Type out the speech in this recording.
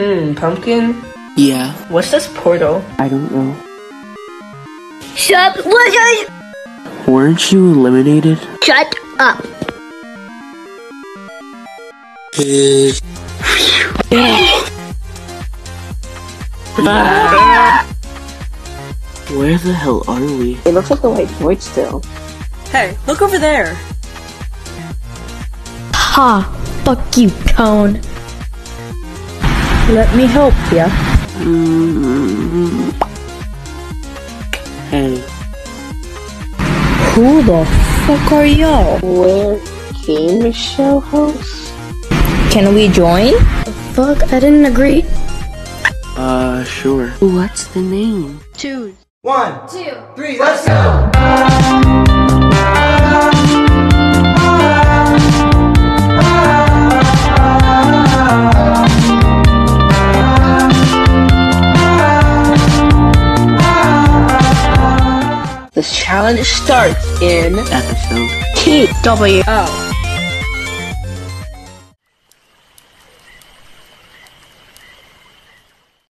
Hmm, pumpkin? Yeah, What's this portal? I don't know. Shut what are you? Weren't you eliminated? Shut up. Where the hell are we? It looks like the white void still. Hey, look over there. Ha! Fuck you, cone. Let me help ya. Hey, Who the fuck are y'all? Where game show host? Can we join? Fuck, I didn't agree. uh, sure. What's the name? One, two, three, let's go! This challenge starts in Episode. T W Oh,